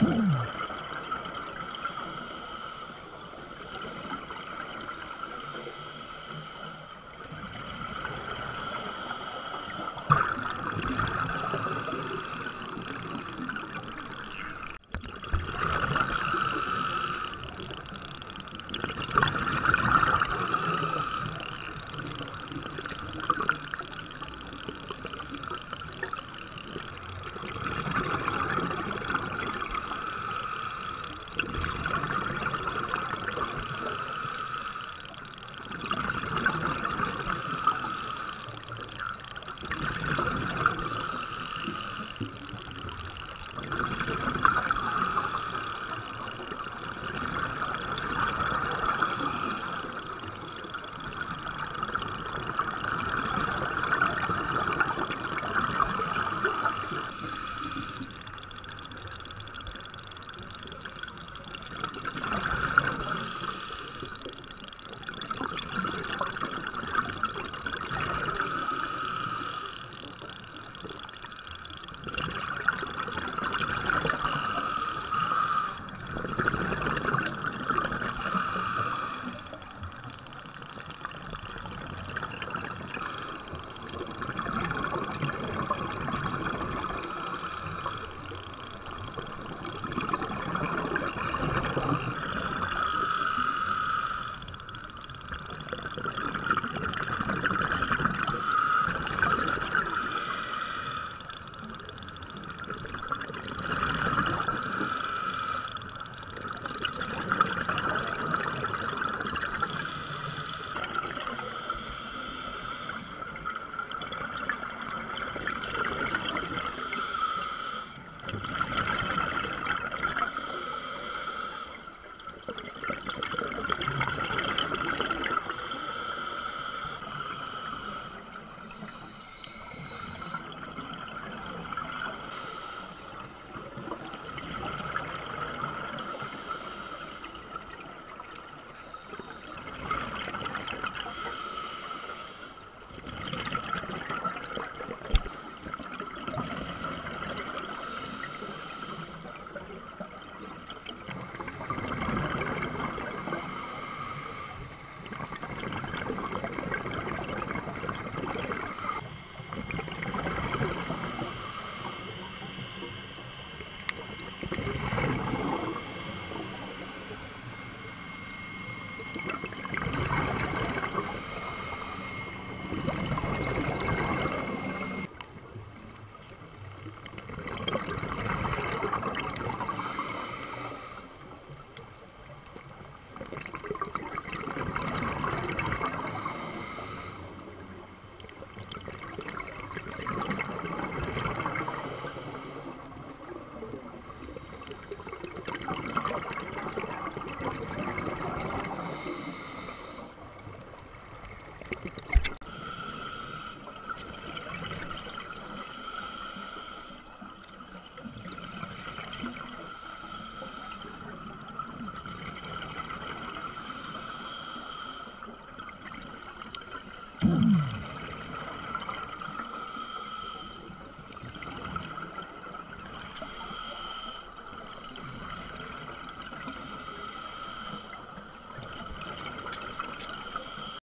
Hmm. Mm-hmm.